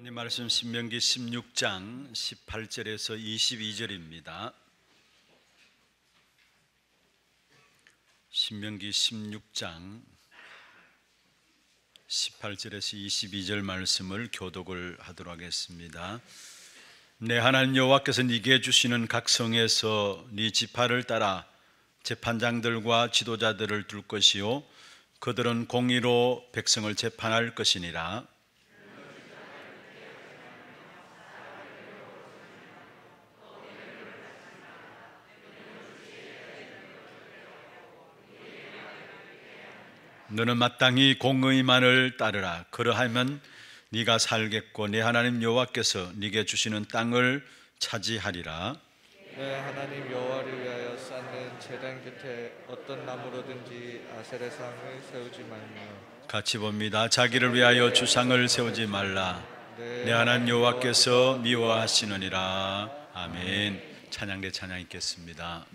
하나님 말씀 신명기 16장 18절에서 22절입니다. 신명기 16장 18절에서 22절 말씀을 교독을 하도록 하겠습니다. 내 하나님 여호와께서 네게 주시는 각 성에서 네 지파를 따라 재판장들과 지도자들을 둘 것이요 그들은 공의로 백성을 재판할 것이니라. 너는 마땅히 공의만을 따르라. 그러하면 네가 살겠고 내 하나님 여호와께서 네게 주시는 땅을 차지하리라. 내 하나님 여호와를 위하여 쌓는 제단 곁에 어떤 나무로든지 아세레상을 세우지 말며 같이 봅니다. 자기를 위하여 주상을 세우지 말라. 내 하나님 여호와께서 미워하시느니라. 아멘. 찬양대 찬양 있겠습니다.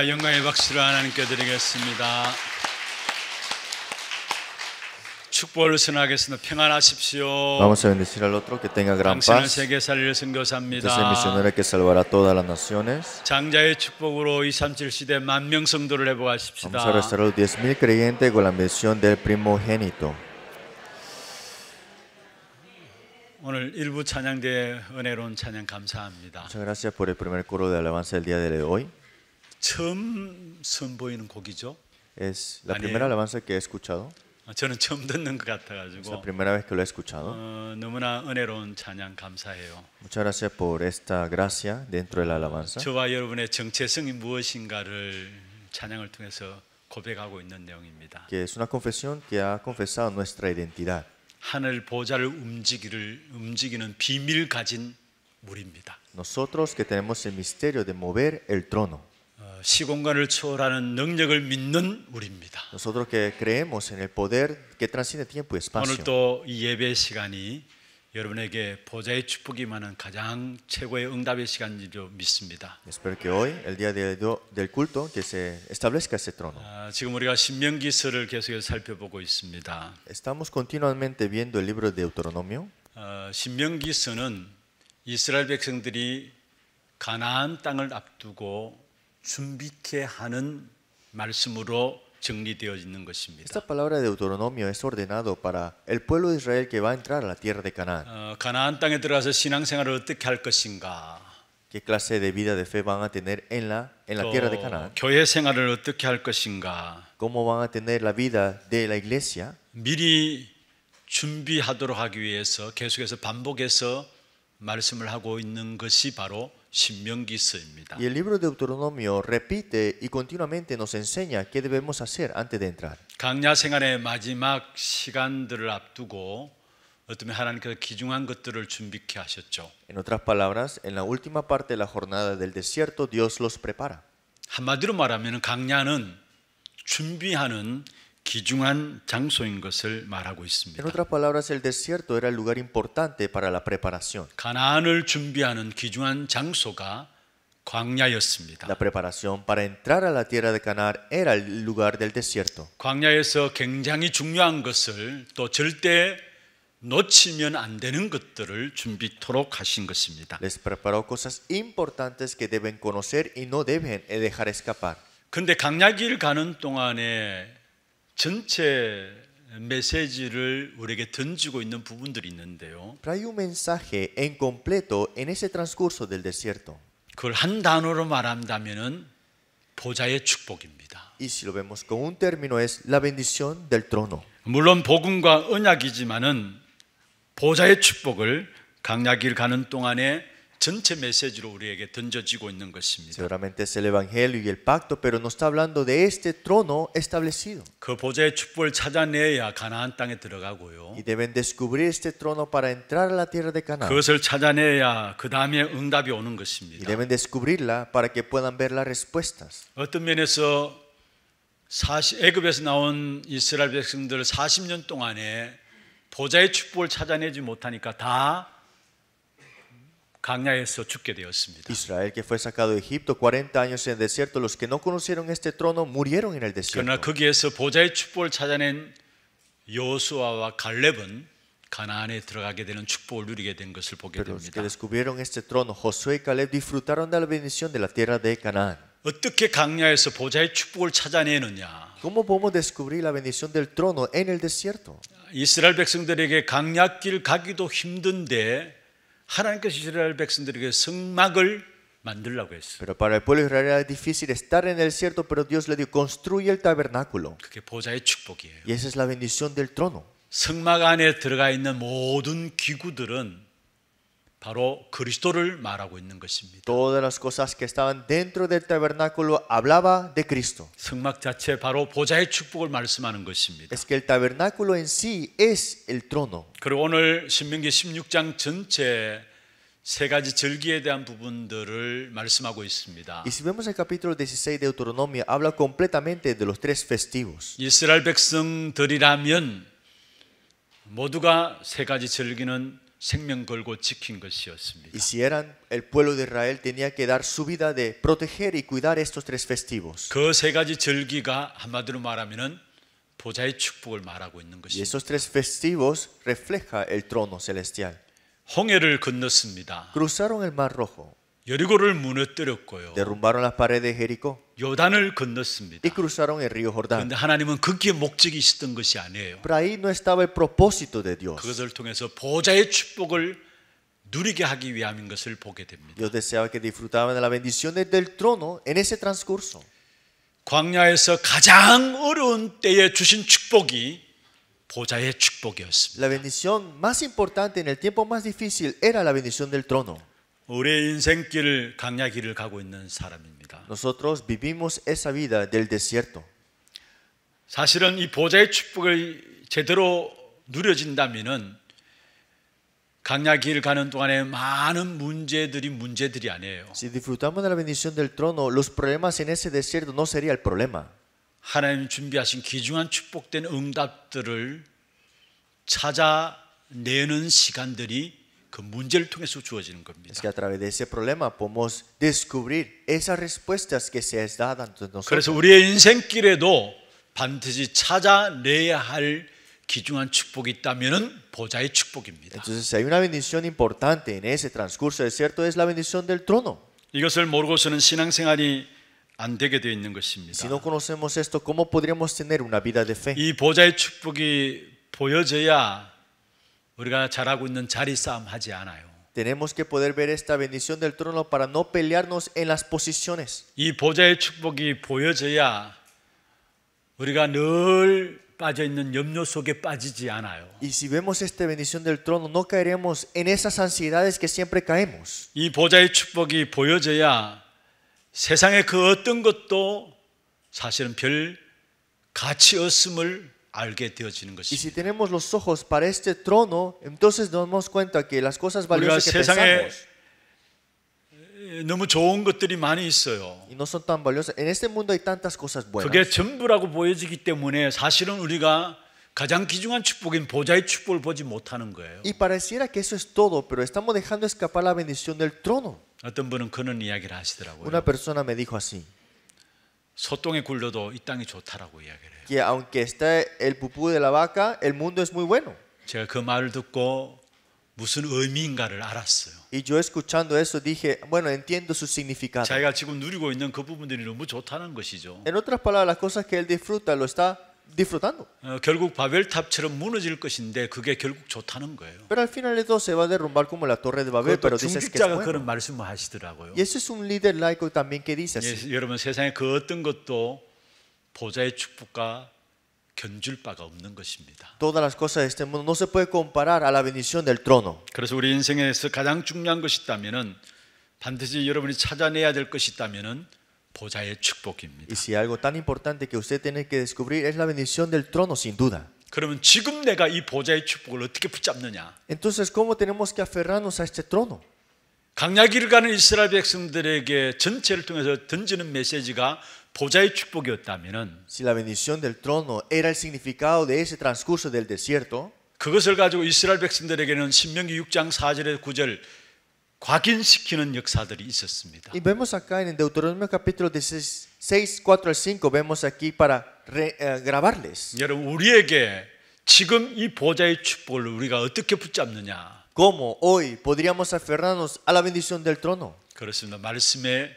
할렐루야 영광의 박수를 하나님께 드리겠습니다. 축복을 선하겠습니다. 평안하십시오. Vamos a bendecir al otro que tenga gran 당신은 paz. 세계 살릴 Este es el 선교사입니다. misionero que salvará todas las naciones. 장자의 축복으로 237 시대 만명 성도를 Vamos a 회복하십시다. restaurar los 10.000 creyentes con la bendición del primogénito. 오늘 일부 찬양대 은혜로운 찬양 감사합니다. Muchas gracias por el primer coro de alabanza del día de hoy. 처음 선보이는 곡이죠. Es la Daniel. primera alabanza que he escuchado. 어, 저는 처음 듣는 것 Es la 같아가지고 primera vez que lo he escuchado. 어, 너무나 은혜로운 찬양 감사해요. Muchas gracias por esta gracia dentro de la alabanza. 저와 여러분의 정체성이 무엇인가를 찬양을 통해서 고백하고 있는 내용입니다. Que es una confesión que ha confesado nuestra identidad. 하늘 보좌를 움직이를 움직이는 비밀 가진 물입니다. Nosotros que tenemos el misterio de mover el trono. 어, 시공간을 초월하는 능력을 믿는 우리입니다. Nosotros que creemos en el poder que transciende tiempo y espacio. 오늘 또 이 예배 시간이 여러분에게 보좌의 축복이 많은 가장 최고의 응답의 시간이로 믿습니다. Espero que hoy, el día de- del culto, que se establezca ese trono. 아, 지금 우리가 신명기서를 계속해서 살펴보고 있습니다. Estamos continuamente viendo el libro de Deuteronomio. 어, 신명기서는 이스라엘 백성들이 가나안 땅을 앞두고 준비케 하는 말씀으로 정리되어 있는 것입니다. Esta palabra de Deuteronomio es ordenado para el pueblo de Israel que va a entrar a la tierra de Canaán. 어, 가나안 땅에 들어가서 신앙생활을 어떻게 할 것인가? ¿Qué clase de vida de fe van a tener en la, en la 또 tierra de Canaán? 교회 생활을 어떻게 할 것인가? ¿Cómo van a tener la vida de la iglesia? 미리 준비하도록 하기 위해서 계속해서 반복해서 말씀을 하고 있는 것이 바로. Y el libro de Deuteronomio repite y continuamente nos enseña qué debemos hacer antes de entrar. 강야 생활의 마지막 시간들을 앞두고 어쩌면 하나님께서 귀중한 것들을 준비케 하셨죠. En otras palabras, en la última parte de la jornada del desierto, Dios los prepara. 한마디로 말하면 강야는 준비하는 귀중한 장소인 것을 말하고 En 있습니다. otras palabras, el desierto era el lugar importante para la preparación. 가나안을 준비하는 귀중한 장소가 광야였습니다. La preparación para entrar a la tierra de Canaán era el lugar del desierto. 광야에서 굉장히 중요한 것을 또 절대 놓치면 안 되는 것들을 준비토록 하신 것입니다. Les preparó cosas importantes que deben conocer y no deben dejar escapar. 근데 강야길 가는 동안에 전체 메시지를 우리에게 던지고 있는 부분들이 있는데요. Hay un mensaje en completo en ese transcurso del desierto. 그걸 한 단어로 말한다면은 보좌의 축복입니다. Y si lo vemos con un término es la bendición del trono. 물론 복음과 언약이지만은 보좌의 축복을 강야길 가는 동안에 전체 메시지로 우리에게 던져지고 있는 것입니다. Seguramente es el Evangelio y el pacto, pero no está hablando de este trono establecido. 그 보좌의 축복을 찾아내야 가나안 땅에 들어가고요. Y deben descubrir este trono para entrar a la tierra de Canaán. 그것을 찾아내야 그 다음에 응답이 오는 것입니다. deben descubrirla para que puedan ver las respuestas. 어떤 면에서 40, 애굽에서 나온 이스라엘 백성들 40년 동안에 보좌의 축복을 찾아내지 못하니까 다 강야에서 죽게 되었습니다. Israel, que fue sacado de Egipto 40 años en el desierto, los que no conocieron este trono murieron en el 그러나 desierto. 거기에서 보좌의 축복을 찾아낸 여호수아와 갈렙은 가나안에 들어가게 되는 축복을 누리게 된 것을 보게 Pero los que 됩니다. descubrieron este trono, Josué y Caleb disfrutaron de la bendición de la tierra de Canaán. 어떻게 강야에서 보좌의 축복을 찾아내느냐? ¿Cómo podemos descubrir la bendición del trono en el desierto? 이스라엘 백성들에게 강약길 가기도 힘든데 하나님께서 이스라엘 백성들에게 성막을 만들라고 했어요. Pero para el pueblo de Israel era difícil estar en el desierto, pero Dios le dijo, construye el tabernáculo. 그게 보좌의 축복이에요. Y esa es la bendición del trono. 성막 안에 들어가 있는 모든 기구들은 바로 그리스도를 말하고 있는 것입니다. Todas las cosas que estaban dentro del tabernáculo hablaba de Cristo. 성막 자체 바로 보좌의 축복을 말씀하는 것입니다. Es que el tabernáculo en sí es el trono. 그리고 오늘 신명기 16장 전체 세 가지 절기에 대한 부분들을 말씀하고 있습니다. Y si vemos el capítulo 16 de Deuteronomio, habla completamente de los tres festivos. 이스라엘 백성들이라면 모두가 세 가지 절기는 생명 걸고 지킨 것이었습니다. Y si eran el pueblo de Israel, tenía que dar su vida de proteger y cuidar estos tres festivos. 그 세 가지 절기가 한마디로 말하면은 보좌의 축복을 말하고 있는 Y 것입니다. esos tres festivos refleja el trono celestial. 홍해를 건넜습니다. Cruzaron el mar rojo, 여리고를 무너뜨렸고요. derrumbaron las paredes de Jericó 요단을 건넜습니다. y cruzaron el río Jordán. 그런데 하나님은 거기에 목적이 있었던 것이 아니에요. Pero ahí no estaba el propósito de Dios. 그것을 통해서 보좌의 축복을 누리게 하기 위함인 것을 보게 됩니다. Dios deseaba que disfrutaban de la bendición del- del trono en ese transcurso. 광야에서 가장 어려운 때에 주신 축복이 보좌의 축복이었습니다. La bendición más importante en el tiempo más difícil era la bendición del trono. 우리의 인생길 강야 길을 가고 있는 사람입니다. Nosotros vivimos esa vida del desierto. 사실은 이 보좌의 축복을 제대로 누려진다면은 강야길 가는 동안에 많은 문제들이 문제들이 아니에요. Si disfrutamos de la bendición del trono, los problemas en ese desierto no sería el problema. 하나님 준비하신 귀중한 축복된 응답들을 찾아내는 시간들이 그 문제를 통해서 주어지는 겁니다. que a través de ese problema podemos descubrir esas respuestas que se es dado ante nosotros. 그래서 우리의 인생길에도 반드시 찾아내야 할 귀중한 축복이 있다면은 보좌의 축복입니다. Entonces, si hay una bendición importante en ese transcurso del desierto, es la bendición del trono. 이것을 모르고서는 신앙생활이 안 되게 되어 있는 것입니다. Si no conocemos esto, ¿cómo podríamos tener una vida de fe? 이 보좌의 축복이 보여져야 우리가 잘하고 있는 자리 싸움 하지 않아요. Tenemos que poder ver esta bendición del trono para no pelearnos en las posiciones. 이 보좌의 축복이 보여져야 우리가 늘 빠져 있는 염려 속에 빠지지 않아요. Y si vemos esta bendición del trono, no caeremos en esas ansiedades que siempre caemos. 이 보좌의 축복이 보여져야 세상의 그 어떤 것도 사실은 별 가치 없음을 알게 되어지는 Y si tenemos los ojos para este trono, entonces nos damos cuenta que las cosas valiosas que pensamos 너무 좋은 것들이 많이 있어요. y no son tan valiosas. En este mundo hay tantas cosas buenas. 그게 전부라고 보여지기 때문에 사실은 우리가 가장 귀중한 축복인 보좌의 축복을 보지 못하는 거예요. Y pareciera que eso es todo, pero estamos dejando escapar la bendición del trono. 어떤 분은 그런 이야기를 하시더라고요. Una persona me dijo así, 소똥에 굴려도 이 땅이 좋다라고 이야기를 해요. que aunque esté el pupú de la vaca, el mundo es muy bueno. 제가 그 말을 듣고 무슨 의미인가를 알았어요. Y yo escuchando eso dije, bueno, entiendo su significado. 자기가 지금 누리고 있는 그 부분들이 너무 좋다는 것이죠. En otras palabras, las cosas que él disfruta, lo está disfrutando. 어, 결국 바벨탑처럼 무너질 것인데 그게 결국 좋다는 거예요. Pero al final de todo se va a derrumbar como la torre de Babel, 그것도 pero dices que es 중직자가 bueno. 그런 말씀을 하시더라고요. Y ese es un líder laico también que dice así. 예, 여러분 세상에 그 어떤 것도 보좌의 축복과 견줄 바가 없는 것입니다. Todas las cosas de este mundo no se puede comparar a la bendición del trono. 그래서 우리 인생에서 가장 중요한 것이 있다면은 반드시 여러분이 찾아내야 될 것이 있다면은 보좌의 축복입니다. Y si algo tan importante que usted tiene que descubrir es la bendición del trono, sin duda. 그러면 지금 내가 이 보좌의 축복을 어떻게 붙잡느냐? Entonces, ¿cómo tenemos que aferrarnos a este trono? 강야길을 가는 이스라엘 백성들에게 전체를 통해서 던지는 메시지가 보좌의 축복이었다면은 Si la bendición del trono era el significado de ese transcurso del desierto, 그것을 가지고 이스라엘 백성들에게는 신명기 6장 4절에 9절 각인시키는 역사들이 있었습니다. y vemos acá en Deuteronomio capítulo 16, 4 al 5, vemos aquí para re- eh, grabarles 여러분 우리에게 지금 이 보좌의 축복을 우리가 어떻게 붙잡느냐? cómo hoy podríamos aferrarnos a la bendición del trono. 그렇습니다. 말씀의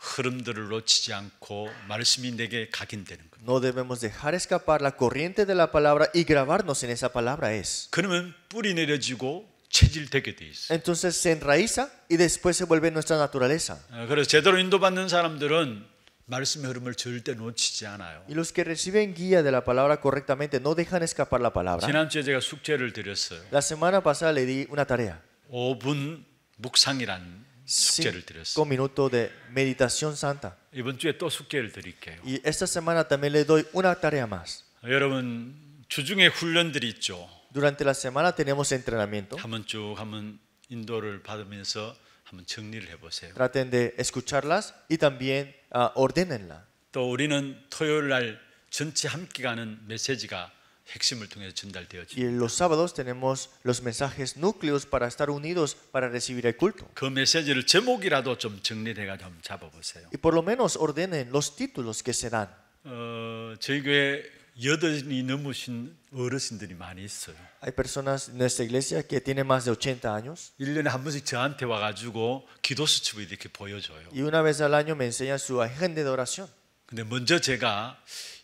흐름들을 놓치지 않고 말씀이 내게 각인되는 것. No debemos dejar escapar la corriente de la palabra y grabarnos en esa palabra es. 그러면 뿌리 내려지고 체질되게 돼 있어요. entonces se enraiza y después se vuelve nuestra naturaleza. 어, 그래서 제대로 인도받는 사람들은 말씀의 흐름을 절대 놓치지 않아요. Y los que reciben guía de la palabra correctamente no dejan escapar la palabra. 지난주에 제가 숙제를 드렸어요. La semana pasada le di una tarea. 5분 묵상이라는 숙제를 드렸어요. Cinco minutos de meditación santa. 이번 주에 또 숙제를 드릴게요. Y esta semana también le doy una tarea más. 여러분 주중에 훈련들이 있죠. Durante la semana tenemos entrenamiento. 한번 쭉 한번 인도를 받으면서 한번 정리를 해보세요. Traten de escucharlas y también ah, ordénenla. 또 우리는 토요일 날 전체 함께 가는 메시지가 핵심을 통해서 전달되어지. Y los sábados tenemos los mensajes núcleos para estar unidos para recibir el culto. 그 메시지를 제목이라도 좀 정리해 가지고 한번 잡아보세요. Y por lo menos ordenen los títulos que se dan. 어, 저희 교회 여든이 넘으신 어르신들이 많이 있어요. Hay personas en nuestra iglesia que tienen más de 80 años 1년에 한 번씩 저한테 와가지고 기도 수첩을 이렇게 보여줘요. y una vez al año me enseñan su agenda de oración. 근데 먼저 제가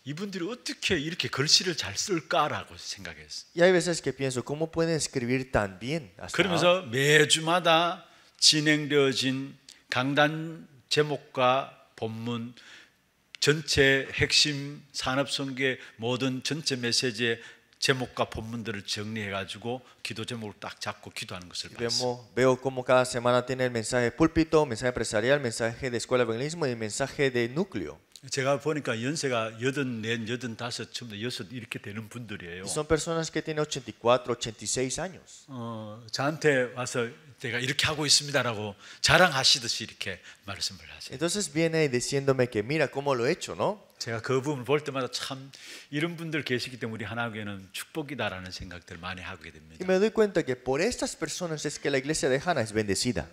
이분들이 어떻게 이렇게 글씨를 잘 쓸까라고 생각했어요. Y hay veces que pienso, ¿cómo pueden escribir tan bien? hasta ahora? 그러면서 매주마다 진행되어진 강단 제목과 본문 전체 핵심 산업성계 모든 전체 메시지의 제목과 본문들을 정리해 가지고 기도 제목을 딱 잡고 기도하는 것을 봤어요. Vemos, veo cómo cada semana tiene el mensaje púlpito, mensaje empresarial, mensaje de escuela de evangelismo y mensaje de núcleo. 제가 보니까 연세가 여든 넷, 여든 다섯, 처음 여섯 이렇게 되는 분들이에요. Y son personas que tienen 84, 86 años. 어, 저한테 와서 제가 이렇게 하고 있습니다라고 자랑하시듯이 이렇게 말씀을 하세요. Entonces viene diciéndome que mira cómo lo he hecho, ¿no? 제가 그 부분을 볼 때마다 참 이런 분들 계시기 때문에 우리 하나교회는 축복이다라는 생각들을 많이 하게 Y 됩니다. me doy cuenta que por estas personas es que la iglesia de Hannah es bendecida.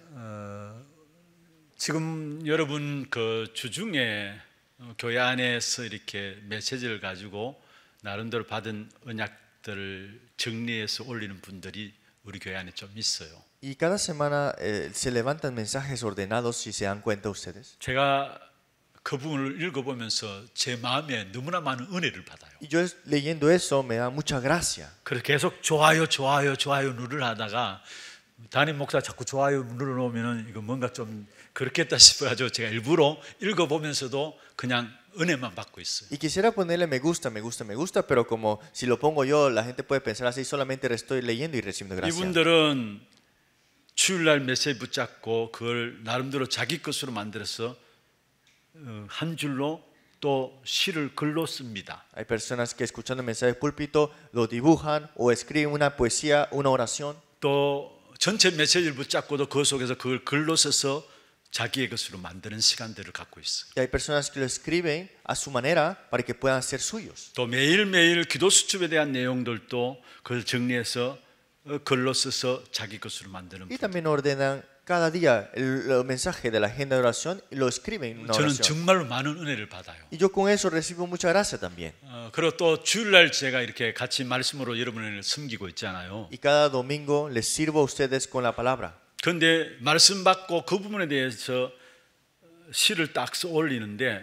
지금 여러분 그 주중에 어, 교회 안에서 이렇게 메시지를 가지고 나름대로 받은 언약들을 정리해서 올리는 분들이 우리 교회 안에 좀 있어요. Y cada semana eh, se levantan mensajes ordenados, si se dan cuenta ustedes. 제가 그 부분을 읽어보면서 제 마음에 너무나 많은 은혜를 받아요. Y yo leyendo eso me da mucha gracia. 그래서 계속 좋아요, 좋아요, 좋아요 누를 하다가 담임 목사 자꾸 좋아요 눌러 놓으면은 이거 뭔가 좀 그렇겠다 싶어가지고 제가 일부러 읽어보면서도 그냥 은혜만 받고 있어요. Y quisiera ponerle me gusta, me gusta, me gusta, pero como si lo pongo yo, la gente puede pensar así, solamente estoy leyendo y recibiendo gracia. 이분들은 주일날 메시지 붙잡고 그걸 나름대로 자기 것으로 만들어서 어, 한 줄로 또 시를 글로 씁니다. Hay personas que escuchando el mensaje de púlpito lo dibujan o escriben una poesía, una oración. 또 전체 메시지를 붙잡고도 그 속에서 그걸 글로 써서 자기의 것으로 만드는 시간들을 갖고 있어요. Y hay personas que lo escriben a su manera para que puedan ser suyos. 또 매일매일 기도 수첩에 대한 내용들도 그걸 정리해서 어, 글로 써서 자기 것으로 만드는 Y 분. también ordenan cada día el, el mensaje de la agenda de oración y lo escriben en una 저는 oración. 정말로 많은 은혜를 받아요. Y yo con eso recibo mucha gracia también. 어, 그리고 또 주일날 제가 이렇게 같이 말씀으로 여러분을 섬기고 있잖아요. Y cada domingo les sirvo a ustedes con la palabra. 그런데 말씀 받고 그 부분에 대해서 시를 딱 써 올리는데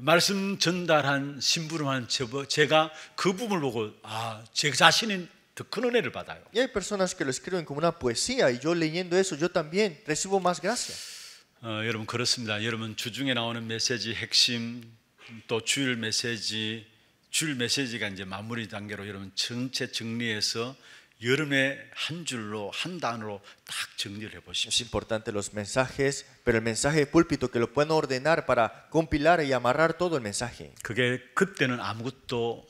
말씀 전달한 심부름한 저- 제가 그 부분을 보고 아, 제 자신이 더큰 은혜를 받아요. Y hay personas que lo escriben como una poesía y yo leyendo eso yo también recibo más gracia. 어, 여러분 그렇습니다. 여러분 주중에 나오는 메시지 핵심 또 주일 메시지 주일 메시지가 이제 마무리 단계로 여러분 전체 정리해서 여름에 한 줄로 한 단어로 딱 정리를 해 Es 보십시오. importante los mensajes, pero el mensaje de púlpito que lo pueden ordenar para compilar y amarrar todo el mensaje. 그게 그때는 아무것도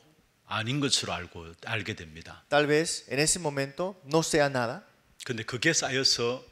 아닌 것으로 알고 알게 됩니다. Tal vez en ese momento no sea nada, 근데 그게 쌓여서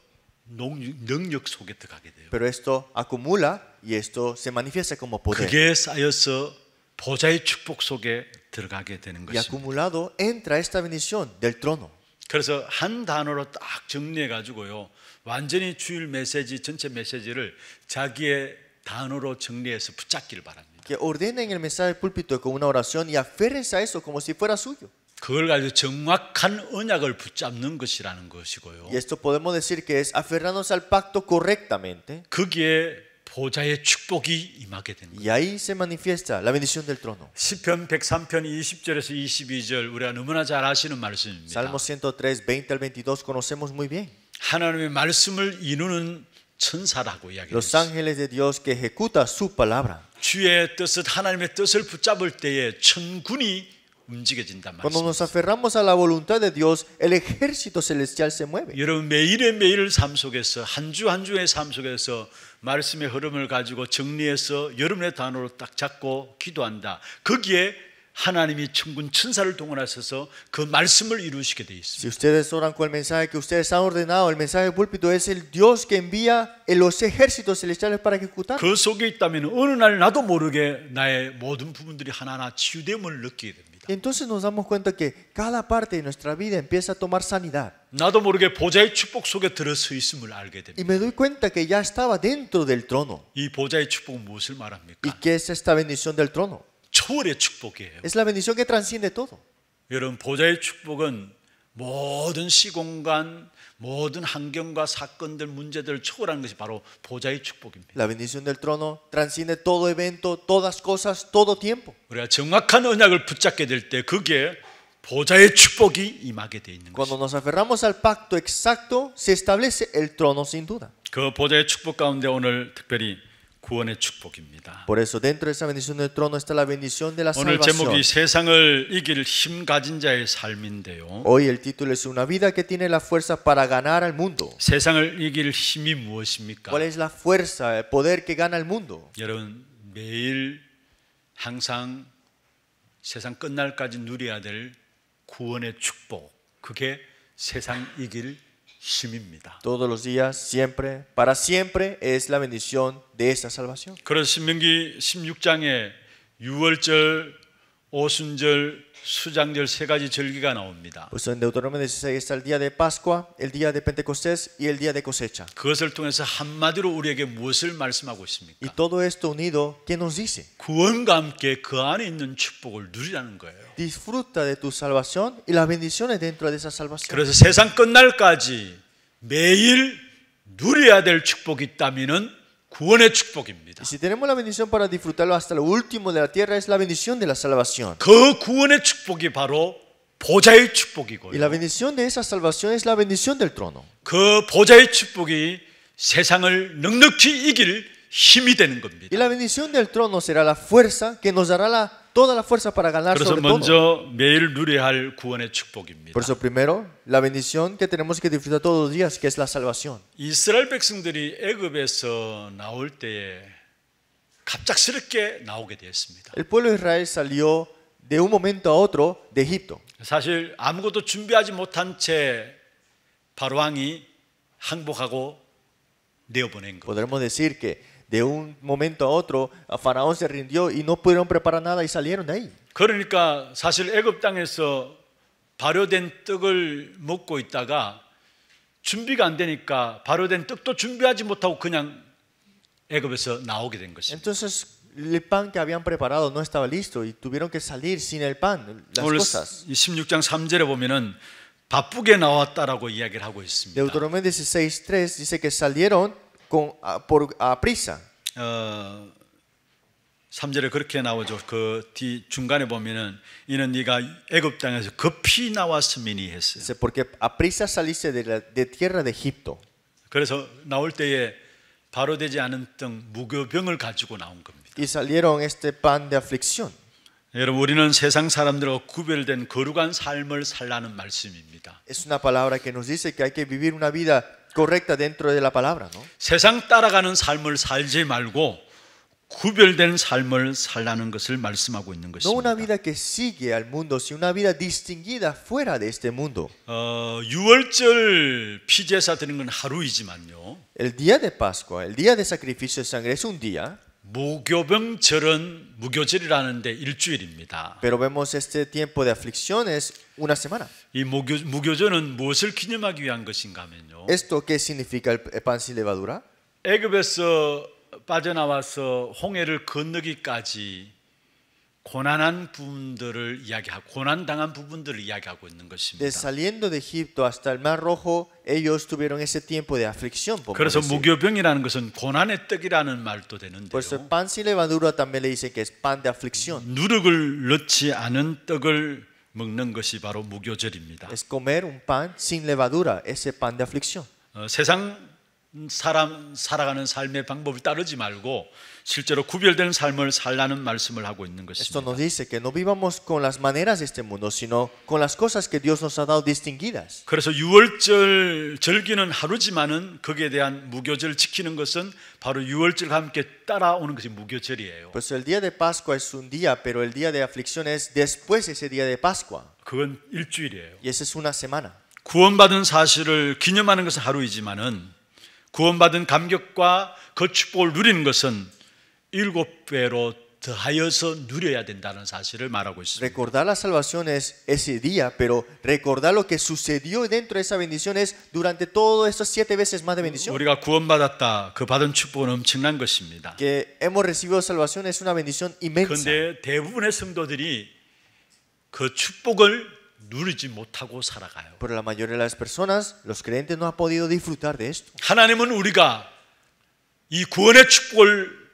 농- 능력 속에 들어가게 돼요. pero esto acumula y esto se manifiesta como poder. 그게 쌓여서 보좌의 축복 속에 들어가게 되는 것입니다. acumulado entra esta bendición del trono. 그래서 한 단어로 딱 정리해 가지고요. 완전히 주일 메시지 전체 메시지를 자기의 단어로 정리해서 붙잡기를 바랍니다. Que ordenen el mensaje del púlpito con una oración y aférrense a eso como si fuera suyo. 그걸 가지고 정확한 언약을 붙잡는 것이라는 것이고요. Y esto podemos decir que es aferrarnos al pacto correctamente. 거기에 보좌의 축복이 임하게 된 거예요. Y ahí se manifiesta la bendición del trono. 시편 103편 20절에서 22절 우리가 너무나 잘 아시는 말씀입니다. Salmo 103, 20 al 22 conocemos muy bien. 하나님의 말씀을 이루는 천사라고 이야기했어요. ángeles de Dios que ejecuta su palabra. 주의 뜻을 하나님의 뜻을 붙잡을 때에 천군이 움직여진단 Cuando nos aferramos a la voluntad de Dios, el ejército celestial se mueve. 여러분 매일의 매일 삶 속에서 한 주 한 주의 삶 속에서 말씀의 흐름을 가지고 정리해서 여러분의 단어로 딱 잡고 기도한다. 거기에 하나님이 천군 천사를 동원하셔서 그 말씀을 이루시게 돼 있습니다. Si ustedes oran con el mensaje que ustedes han ordenado, el mensaje del púlpito es el Dios que envía en los ejércitos celestiales para ejecutar. 그 속에 있다면 어느 날 나도 모르게 나의 모든 부분들이 하나하나 치유됨을 느끼게 됩니다. Y entonces nos damos cuenta que cada parte de nuestra vida empieza a tomar sanidad. 나도 모르게 보좌의 축복 속에 들어서 있음을 알게 Y 됩니다. me doy cuenta que ya estaba dentro del trono. 이 보좌의 축복은 무엇을 ¿Y 말합니까? qué es esta bendición del trono? 초월의 축복이에요. Es la bendición que transciende todo. 여러분 보좌의 축복은 모든 시공간, 모든 환경과 사건들, 문제들을 초월하는 것이 바로 보좌의 축복입니다. La bendición del trono transciende todo evento, todas cosas, todo tiempo. 우리가 정확한 언약을 붙잡게 될 때 그게 보좌의 축복이 임하게 돼 있는 Cuando nos aferramos al pacto exacto, se establece el trono sin duda. 그 보좌의 축복 가운데 오늘 특별히 구원의 축복입니다. Por eso dentro de esa bendición del trono está la bendición de la 오늘 salvación. 제목이 세상을 이길 힘 가진 자의 삶인데요. Hoy el título es Una vida que tiene la fuerza para ganar al mundo. 세상을 이길 힘이 무엇입니까? ¿Cuál es la fuerza, el poder que gana el mundo? 여러분 매일 항상 세상 끝날까지 누려야 될 구원의 축복 그게 세상 이길 힘입니다. Todos los días, siempre, para siempre es la bendición de esta salvación. 그래서 신명기 16장에 유월절, 오순절, 수장절 세 가지 절기가 나옵니다. Pues en Deuteronomio 16 está el día de Pascua, el día de Pentecostés y el día de cosecha. 그것을 통해서 한마디로 우리에게 무엇을 말씀하고 있습니까? todo esto unido, ¿qué nos dice? 구원과 함께 그 안에 있는 축복을 누리라는 거예요. Disfruta de tu salvación y las bendiciones dentro de esa salvación. 그래서 세상 끝날까지 매일 누려야 될 축복이 있다면은 구원의 축복입니다. Y si tenemos la bendición para disfrutarlo hasta lo último de la tierra, es la bendición de la salvación. 그 구원의 축복이 바로 보좌의 Y 축복이고요. la bendición de esa salvación es la bendición del trono. 그 보좌의 축복이 세상을 넉넉히 이길 힘이 되는 겁니다. Y la bendición del trono será la fuerza que nos dará la, toda la fuerza para ganar 그래서 sobre todo. 먼저 매일 누려야 할 구원의 축복입니다. Por eso primero, la bendición que tenemos que disfrutar todos los días, que es la salvación. 이스라엘 백성들이 애굽에서 나올 때에 갑작스럽게 나오게 되었습니다. El pueblo de Israel salió de un momento a otro de Egipto. 사실 아무것도 준비하지 못한 채 바로 왕이 항복하고 내어보낸 거. Podremos decir que de un momento a otro a Faraón se rindió y no pudieron preparar nada y salieron de ahí. 그러니까 사실 애굽 땅에서 발효된 떡을 먹고 있다가 준비가 안 되니까 발효된 떡도 준비하지 못하고 그냥 애굽에서 나오게 된 것입니다. Entonces el pan que habían preparado no estaba listo y tuvieron que salir sin el pan, las 오늘 cosas. 이 16장 3절에 보면은 바쁘게 나왔다라고 이야기를 하고 있습니다. Deuteronomio 16.3 dice que salieron con, a, por, a prisa. 어, 3절에 그렇게 나오죠. 그 뒤 중간에 보면은 이는 네가 애굽 땅에서 급히 나왔음이니 했어요. Porque a prisa saliste de, la, de tierra de Egipto. 그래서 나올 때에 바로 되지 않은 떡 무교병을 가지고 나온 겁니다. Y salieron este pan de aflicción. 여러분 우리는 세상 사람들과 구별된 거룩한 삶을 살라는 말씀입니다. Es una palabra que nos dice que hay que vivir una vida correcta dentro de la palabra, ¿no? 세상 따라가는 삶을 살지 말고 구별된 삶을 살라는 것을 말씀하고 있는 No una 것입니다. vida que sigue al mundo, sino una vida distinguida fuera de este mundo. 어, 6월절 피제사 드리는 건 하루이지만요. El día de Pascua, el día de sacrificio de sangre es un día, 무교병절은 무교절이라는데 일주일입니다. pero vemos este tiempo de aflicción es una semana. 이 무교, 무교절은 무엇을 기념하기 위한 것인가 하면요. ¿Esto qué significa el pan sin levadura? 애굽에서 빠져나와서 홍해를 건너기까지 고난한 부분들을 이야기하고 고난 당한 부분들을 이야기하고 있는 De 것입니다. saliendo de Egipto hasta el Mar Rojo, ellos tuvieron ese tiempo de aflicción. 그래서. 무교병이라는 것은 고난의 떡이라는 말도 Por eso 되는데요. pan sin levadura también le dicen que es pan de aflicción. 누룩을 넣지 않은 떡을 먹는 것이 바로 무교절입니다. Es comer un pan sin levadura, ese pan de aflicción. 어, 세상 사람 살아가는 삶의 방법을 따르지 말고 실제로 구별된 삶을 살라는 말씀을 하고 있는 Esto 것입니다. nos dice que no vivamos con las maneras de este mundo, sino con las cosas que Dios nos ha dado distinguidas. 그래서 유월절 절기는 하루지만은 거기에 대한 무교절 지키는 것은 바로 유월절과 함께 따라오는 것이 무교절이에요. Pues el día de Pascua es un día, pero el día de aflicción es después de ese día de Pascua. 그건 일주일이에요. Y esa es una semana. 구원받은 사실을 기념하는 것은 하루이지만은 구원받은 감격과 그 축복을 누리는 것은 일곱 배로 더하여서 누려야 된다는 사실을 말하고 있습니다. Recordar la salvación es ese día, pero recordar lo que sucedió dentro de esa bendición es durante todas estas siete veces más de bendición. 우리가 구원받았다. 그 받은 축복은 엄청난 것입니다. Que hemos recibido salvación es una bendición inmensa. 그런데 대부분의 성도들이 그 축복을 누리지 못하고 살아가요. Pero la mayoría de las personas, los creyentes, no han podido disfrutar de esto. 하나님은 우리가 이 구원의 축복을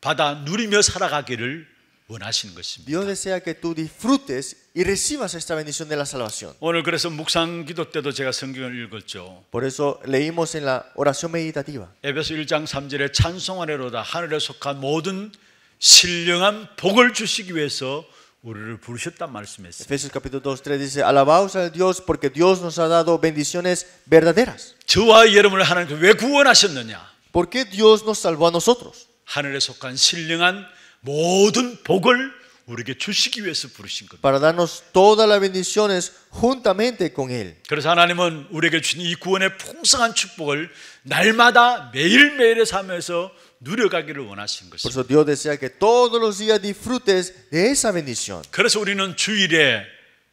받아 누리며 살아가기를 원하시는 것입니다. Dios desea que tú disfrutes y recibas esta bendición de la salvación. 오늘 그래서 묵상 기도 때도 제가 성경을 읽었죠. Por eso leímos en la oración meditativa. 에베소 1장 3절에 찬송하려로다 하늘에 속한 모든 신령한 복을 주시기 위해서 우리를 부르셨단 말씀했어요. Efesios capítulo 2, 3 dice, alabaos a Dios porque Dios nos ha dado bendiciones verdaderas. 저와 여러분을 하나님께 왜 구원하셨느냐? ¿Por qué Dios nos salvó a nosotros? 하늘에 속한 신령한 모든 복을 우리에게 주시기 위해서 부르신 겁니다. Para darnos todas las bendiciones juntamente con Él. 그래서 하나님은 우리에게 주신 이 구원의 풍성한 축복을 날마다 매일매일의 삶에서 누려가기를 원하신 Por 것입니다. eso Dios desea que todos los días disfrutes de esa bendición. 그래서 우리는 주일에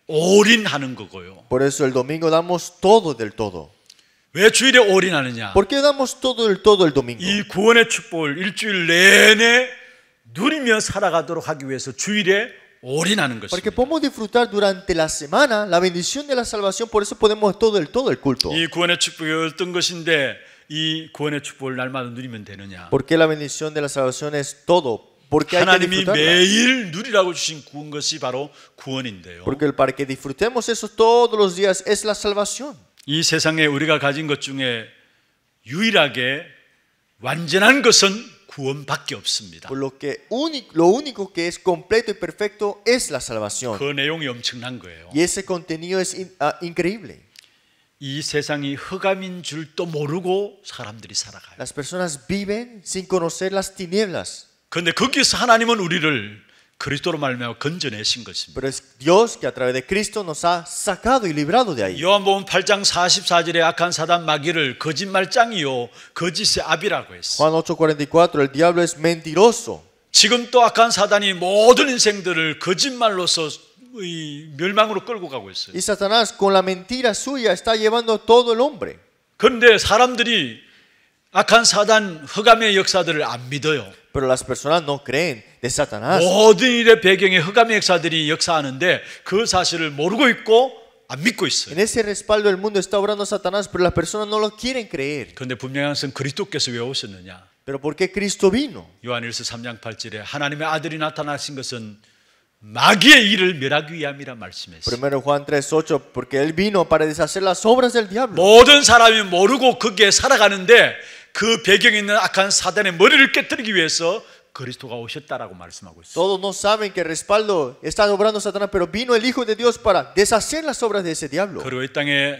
올인하는 거고요. Por eso el domingo damos todo del todo. 왜 주일에 올인하느냐? ¿Por qué damos todo del todo el domingo? 이 구원의 축복을 일주일 내내 누리며 살아가도록 하기 위해서 주일에 올인하는 Porque 것입니다. podemos disfrutar durante la semana la bendición de la salvación, por eso podemos todo el todo el culto. 이 구원의 축복이 어떤 것인데 이 구원의 축복을 날마다 누리면 되느냐? ¿Por qué la bendición de la salvación es todo? Porque 하나님이. 매일 누리라고 주신 구원 것이 바로 구원인데요. Porque el para que disfrutemos eso todos los días es la salvación. 이 세상에 우리가 가진 것 중에 유일하게 완전한 것은 구원밖에 없습니다. Por lo que único, lo único que es completo y perfecto es la salvación. 그 내용이 엄청난 거예요. Y ese contenido es in- ah, increíble. 이 세상이 흑암인 줄도 모르고 사람들이 살아가요. Las personas viven sin conocer las tinieblas. 그런데 거기서 하나님은 우리를 그리스도로 말미암아 건져내신 것입니다. Pero es Dios que a través de Cristo nos ha sacado y librado de ahí. 요한복음 8장 44절에 악한 사단 마귀를 거짓말장이요 거짓의 압이라고 했어. Juan 8:44, el diablo es mentiroso. 지금 또 악한 사단이 모든 인생들을 거짓말로서 이 멸망으로 끌고 가고 있어요. Y Satanás con la mentira suya está llevando a todo el hombre. 그런데 사람들이 악한 사단 흑암의 역사들을 안 믿어요. Pero las personas no creen de Satanás. 모든 일의 배경에 흑암의 역사들이 역사하는데 그 사실을 모르고 있고 안 믿고 있어요. En ese respaldo del mundo está obrando Satanás, pero las personas no lo quieren creer. 그런데 분명한 것은 그리스도께서 왜 오셨느냐? Pero ¿por qué Cristo vino? 요한일서 3장 8절에 하나님의 아들이 나타나신 것은 마귀의 일을 멸하기 위함이라 말씀했어요. Primero Juan 3:8, porque él vino para deshacer las obras del diablo. 모든 사람이 모르고 거기에 살아가는데 그 배경에 있는 악한 사단의 머리를 깨뜨리기 위해서 그리스도가 오셨다라고 말씀하고 있어요. Todos no saben que el respaldo está obrando Satanás, pero vino el Hijo de Dios para deshacer las obras de ese diablo. 그리고 이 땅에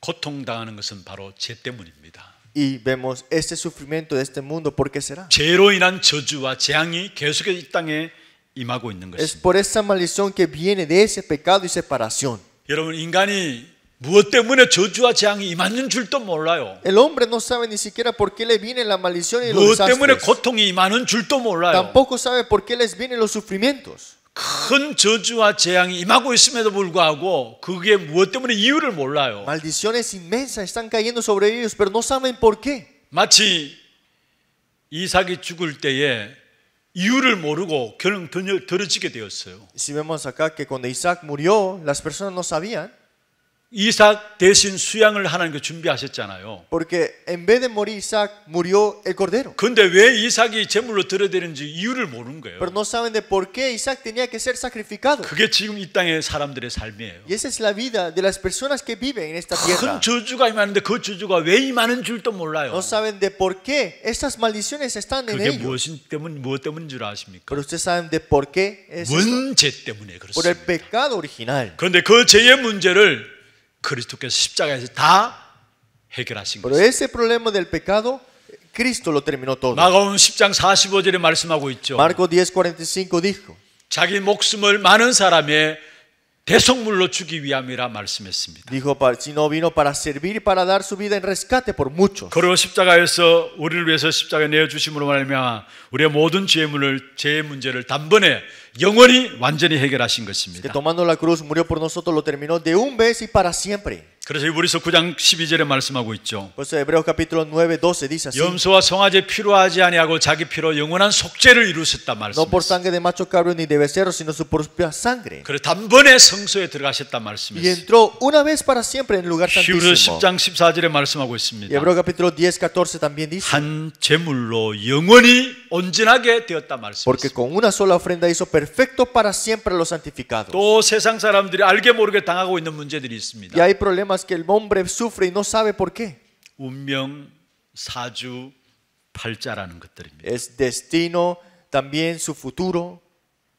고통당하는 것은 바로 죄 때문입니다. Y vemos este sufrimiento de este mundo, ¿por qué será? 죄로 인한 저주와 재앙이 계속해서 이 땅에 임하고 있는 Es 것입니다. por esa maldición que viene de ese pecado y separación. 여러분 인간이 무엇 때문에 저주와 재앙이 임하는 줄도 몰라요. El hombre no sabe ni siquiera por qué le viene la maldición y los 무엇 때문에 desastres. 고통이 임하는 줄도 몰라요. Tampoco sabe por qué les vienen los sufrimientos. 큰 저주와 재앙이 임하고 있음에도 불구하고 그게 무엇 때문에 이유를 몰라요. Maldiciones inmensas están cayendo sobre ellos, pero no saben por qué. 마치 이삭이 죽을 때에 이유를 모르고 던져- 들어지게 되었어요. Si vemos acá que cuando Isaac murió, las personas no sabían, 이삭 대신 수양을 하나님께 준비하셨잖아요. porque en vez de morir Isaac, murió el cordero. 근데 왜 이삭이 제물로 드려되는지 이유를 모르는 거예요. Pero no saben de por qué Isaac tenía que ser sacrificado. 그게 지금 이 땅의 사람들의 삶이에요. Y esa es la vida de las personas que viven en esta tierra. 큰 저주가 임하는데 그 저주가 왜 임하는 줄도 몰라요. No saben de por qué estas maldiciones están en 그게 ellos. 무엇인 때문 무엇 때문인 줄 아십니까? Pero ustedes saben de por qué es. 원죄 때문에 por el 그렇습니다. pecado original. 그런데 그 죄의 문제를 그리스도께서 십자가에서 다 해결하신 Pero 거예요. ese problema del pecado, Cristo lo terminó todo. 마가음 10장 45절에 말씀하고 있죠. Marcos 10:45 dijo, 자기 목숨을 많은 사람의 대속물로 주기 위함이라 말씀했습니다. dijo, "Pa- sino vino para servir y para dar su vida en rescate por muchos. 그리고 십자가에서 우리를 위해서 십자가에 내어 주심으로 말미암아 우리의 모든 죄물을 죄의 문제를 단번에 영원히 완전히 해결하신 Que 것입니다. tomando la cruz murió por nosotros, lo terminó de un vez y para siempre. 그래서 히브리서 9장 12절에 말씀하고 있죠. Por eso Hebreos capítulo 9, 12 dice así. 염소와 송아지 필요하지 아니하고 자기 피로 영원한 속죄를 이루셨다 No por 말씀했어요. sangre de macho cabro ni de becerro, sino su propia sangre. 그래 단번에 성소에 들어가셨다 Y 말씀했어요. entró una vez para siempre en el lugar 히브리서 santísimo. 10장 14절에 말씀하고 있습니다. Hebreos capítulo 10, 14 también dice, 한 제물로 영원히 온전하게 되었다 porque 말씀했어요. con una sola ofrenda hizo perfecto para siempre a los santificados. 또 세상 사람들이 알게 모르게 당하고 있는 문제들이 있습니다. Y hay problemas que el hombre sufre y no sabe por qué. 운명, 사주, 팔자라는 것들입니다. Es destino, también su futuro.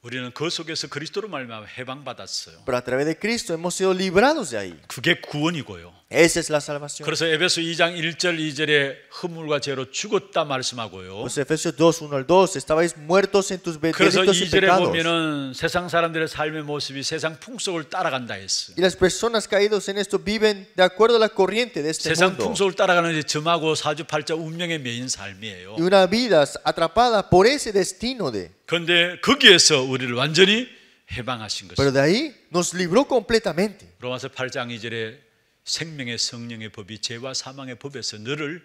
우리는 그 속에서 그리스도로 말미암아 해방받았어요. Pero a través de Cristo hemos sido librados de ahí. 그게 구원이고요. Esa es la salvación. 그래서 에베소 2장 1절 2절에 허물과 죄로 죽었다 말씀하고요. Pues Efesios 2, 1 al 2, estabais muertos en tus be- 그래서 delitos y 2절에 pecados. 보면은 세상 사람들의 삶의 모습이 세상 풍속을 따라간다 했어요. Y las personas caídos en esto viven de acuerdo a la corriente de este 세상 mundo. 풍속을 따라가는 게 점하고 사주 팔자 운명에 매인 삶이에요. Y una vida atrapada por ese destino de. 그런데 거기에서 우리를 완전히 해방하신 것입니다. de ahí nos libró completamente. 로마서 8장 2절에 생명의 성령의 법이 죄와 사망의 법에서 너를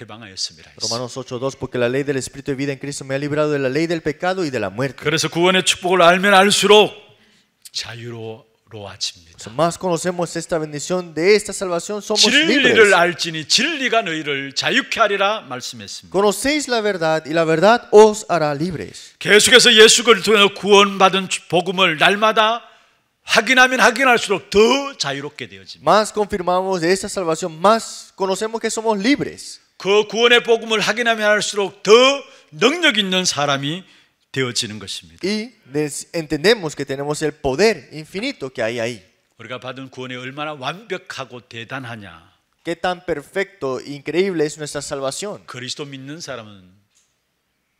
해방하였습니다. 했어요. Romanos 8, 2, porque la ley del Espíritu de vida en Cristo me ha librado de la ley del pecado y de la muerte. 그래서 구원의 축복을 알면 알수록 자유로워집니다. So, más conocemos esta bendición de esta salvación, somos 진리를 libres. 알지니 진리가 너희를 자유케 하리라 말씀했습니다. Conocéis la verdad y la verdad os hará libres. 계속해서 예수 그리스도를 통해 구원받은 복음을 날마다 확인하면 확인할수록 더 자유롭게 되어집니다. Más confirmamos de esta salvación, más conocemos que somos libres. 그 구원의 복음을 확인하면 할수록 더 능력 있는 사람이 되어지는 것입니다. Y entendemos que tenemos el poder infinito que hay ahí. 우리가 받은 구원이 얼마나 완벽하고 대단하냐. Qué tan perfecto e increíble es nuestra salvación. 그리스도 믿는 사람은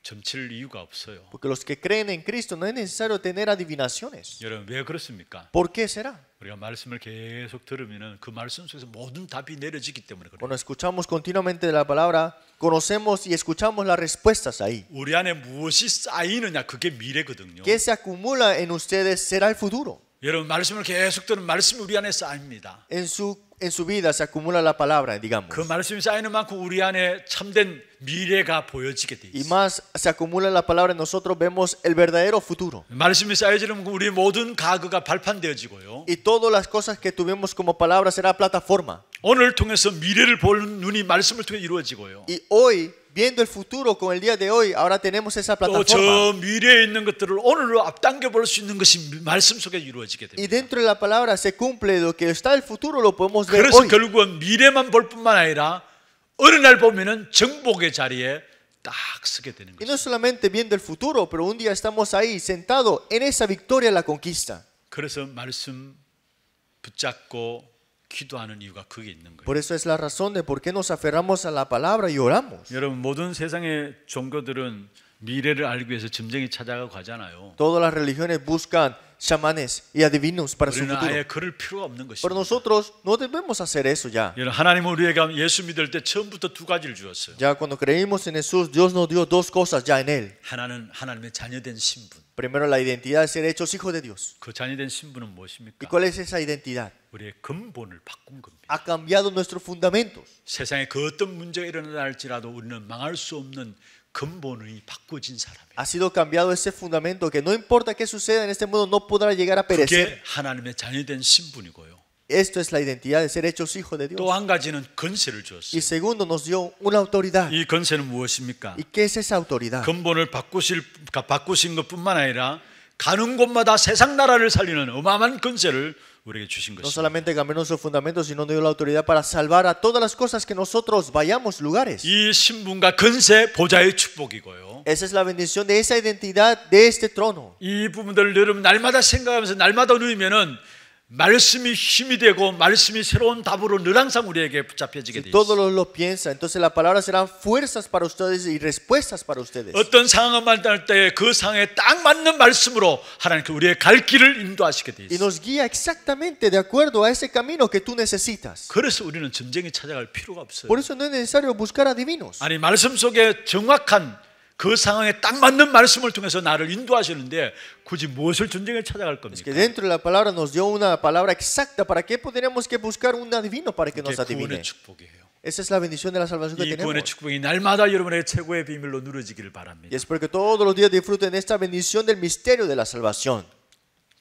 점칠 이유가 없어요. Porque los que creen en Cristo no es necesario tener adivinaciones. 여러분 왜 그렇습니까? ¿Por qué será? 우리가 말씀을 계속 들으면은 그 말씀 속에서 모든 답이 내려지기 때문에 그래요. Cuando escuchamos continuamente la palabra, conocemos y escuchamos las respuestas ahí. 우리 안에 무엇이 쌓이느냐 그게 미래거든요. ¿Qué se acumula en ustedes será el futuro? 여러분 말씀을 계속 들으면 말씀이 우리 안에 쌓입니다. En su, en su vida se acumula la palabra, digamos. 그 말씀이 쌓이는 만큼 우리 안에 참된 미래가 보여지게 돼 Y 있어요. más se acumula la palabra, nosotros vemos el verdadero futuro. 말씀이 쌓여지는 만큼 우리 모든 가그가 발판되어지고요. Y todas las cosas que tuvimos como palabra será plataforma. 오늘 통해서 미래를 보는 눈이 말씀을 통해 이루어지고요. Y hoy, viendo el futuro con el día de hoy, ahora tenemos esa 또 plataforma. 저 미래에 있는 것들을 오늘로 앞당겨 볼 수 있는 것이 말씀 속에 이루어지게 Y 됩니다. dentro de la palabra se cumple lo que está el futuro, lo podemos ver 그래서 hoy. 결국은 미래만 볼 뿐만 아니라 어느 날 보면은 정복의 자리에 딱 서게 되는 Y 거죠. no solamente viendo el futuro, pero un día estamos ahí sentados en esa victoria, la conquista. 그래서 말씀 붙잡고 기도하는 이유가 그게 있는 거예요. Por eso es la razón de por qué nos aferramos a la palabra y oramos. 여러분 모든 세상의 종교들은 미래를 알기 위해서 점쟁이 찾아가고 가잖아요. Todas las religiones buscan chamanes y adivinos para su futuro. 아예 그럴 필요가 없는 Pero 것입니다. nosotros no debemos hacer eso ya. 하나님은 우리에게 예수 믿을 때 처음부터 두 가지를 주었어요. Ya cuando creímos en Jesús, Dios nos dio dos cosas ya en Él. 하나는 하나님의 자녀된 신분. Primero, la identidad de ser hechos hijos de Dios. 그 자녀된 신분은 ¿Y 무엇입니까? cuál es esa identidad? 우리의 근본을 바꾼 겁니다. Ha cambiado nuestros fundamentos. 세상에 그 어떤 문제가 일어날지라도 우리는 망할 수 없는 근본이 바꿔진 사람이에요. Ha sido cambiado ese fundamento que no importa qué suceda en este mundo, no podrá llegar a perecer. 그게 하나님의 자녀된 신분이고요. Esto es la identidad de ser hechos hijos de Dios. 또 한 가지는 건세를 Y 주었어요. segundo, nos dio una autoridad. 이 건세는 무엇입니까? ¿Y qué es esa autoridad? 근본을 바꾸실 바꾸신 것뿐만 아니라 가는 곳마다 세상 나라를 살리는 어마어마한 주신 No 것입니다. solamente cambió nuestro fundamento, sino nos dio la autoridad para salvar a todas las cosas que nosotros vayamos lugares. 이 신분과 건세 보좌의 축복이고요. Esa es la bendición de esa identidad de este trono. 이 부분들을 여러분 날마다 생각하면서 날마다 누리면은 말씀이 힘이 되고 말씀이 새로운 답으로 늘 항상 우리에게 붙잡혀지게 돼 Todos 있어요. los lo piensan, entonces la palabra serán fuerzas para ustedes y respuestas para ustedes. 어떤 상황을 만날 때 그 상황에 딱 맞는 말씀으로 하나님께 우리의 갈 길을 인도하시게 돼 Y 있어요. nos guía exactamente de acuerdo a ese camino que tú necesitas. 그래서 우리는 전쟁에 찾아갈 필요가 없어요. Por eso no es necesario buscar adivinos. 아니 말씀 속에 정확한 그 상황에 딱 맞는 말씀을 통해서 나를 인도하시는데 굳이 무엇을 전쟁에 찾아갈 Es que 겁니까? dentro de la palabra nos dio una palabra exacta. ¿Para qué podríamos que buscar un adivino para que nos adivine? 축복이에요. Esa es la bendición de la salvación que 이 구원의 tenemos. 축복이 날마다 여러분의 최고의 비밀로 누려지기를 Y 바랍니다. espero que todos los días disfruten esta bendición del misterio de la salvación.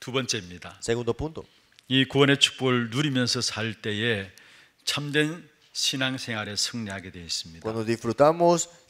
두 번째입니다. Segundo punto. 이 구원의 축복을 누리면서 살 때에 참된 신앙생활에 승리하게 되어 있습니다. Cuando disfrutamos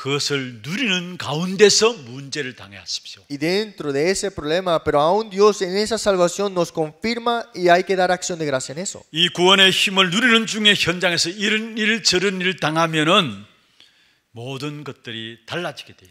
그것을 누리는 가운데서 문제를 당해 하십시오. Y dentro de ese problema, pero aún Dios en esa salvación nos confirma y hay que dar acción de gracia en eso. 이 구원의 힘을 누리는 중에 현장에서 이런 일 저런 일 당하면은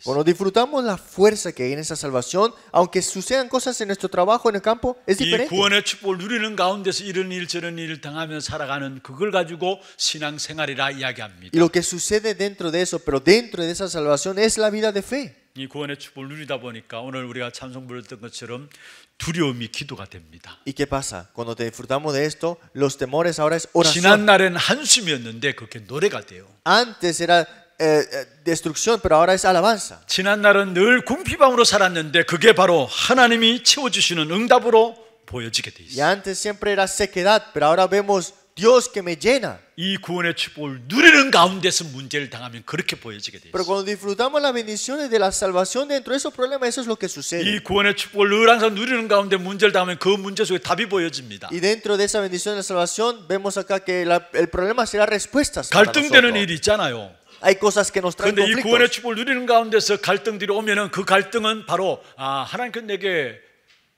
Cuando disfrutamos la fuerza que hay en esa salvación, aunque sucedan cosas en nuestro trabajo en el campo, es 이 diferente. 구원의 축복을 누리는 가운데서 이런 일 저런 일을 당하며 살아가는 그걸 가지고 신앙생활이라 이야기합니다. Y lo que sucede dentro de eso, pero dentro de esa salvación, es la vida de fe. 이 구원의 축복을 누리다 보니까 오늘 우리가 찬송 부르던 것처럼 두려움이 기도가 됩니다. ¿Y qué pasa? Cuando te disfrutamos de esto, los temores ahora es oración. 지난 날엔 한숨이었는데 그게 노래가 돼요. Antes era eh, eh, destrucción, pero ahora es alabanza. 지난 날은 늘 궁핍함으로 살았는데 그게 바로 하나님이 채워주시는 응답으로 보여지게 돼 Y 있어요. antes siempre era sequedad, pero ahora vemos Dios que me llena. 이 구원의 축복을 누리는 가운데서 문제를 당하면 그렇게 보여지게 돼 Pero 있어요. cuando disfrutamos las bendiciones de la salvación dentro de esos problemas, eso es lo que 이 sucede. 구원의 축복을 늘 항상 누리는 가운데 문제를 당하면 그 문제 속에 답이 보여집니다. Y dentro de esa bendición de la salvación, vemos acá que la- el problema será respuestas. para 갈등되는 nosotros. 일이 있잖아요. Hay cosas que nos traen 그런데 이 구원의. 축복을 누리는 가운데서 갈등들이 오면은 그 갈등은 바로 아 하나님께 내게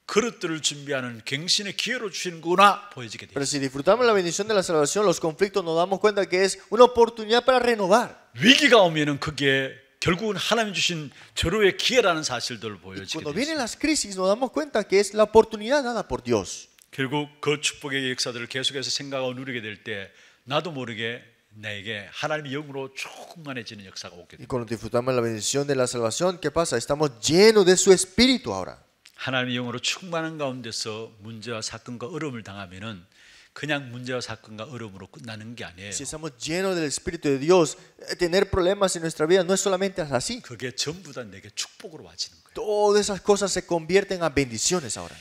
그릇들을 준비하는 갱신의 기회로 주시는구나 보여지게 돼요. Pero si disfrutamos la bendición de la salvación, los conflictos nos damos cuenta que es una oportunidad para renovar. 위기가 오면은 그게 결국은 하나님 주신 절호의 기회라는 사실들을 보여지게 cuando 돼요. vienen las crisis, nos damos cuenta que es la oportunidad dada por Dios. 결국 그 축복의 역사들을 계속해서 생각하고 누리게 될 때 나도 모르게 내게 하나님의 영으로 충만해지는 역사가 오게 Y 돼요. cuando disfrutamos la bendición de la salvación, ¿qué pasa? Estamos llenos de su espíritu ahora. 하나님의 영으로 충만한 가운데서 문제와 사건과 어려움을 당하면은 그냥 문제와 사건과 어려움으로 끝나는 게 아니에요. Si estamos llenos del espíritu de Dios, eh, tener problemas en nuestra vida no es solamente así. 그게 전부 다 내게 축복으로 와지는 거예요. Todas esas cosas se convierten a bendiciones ahora.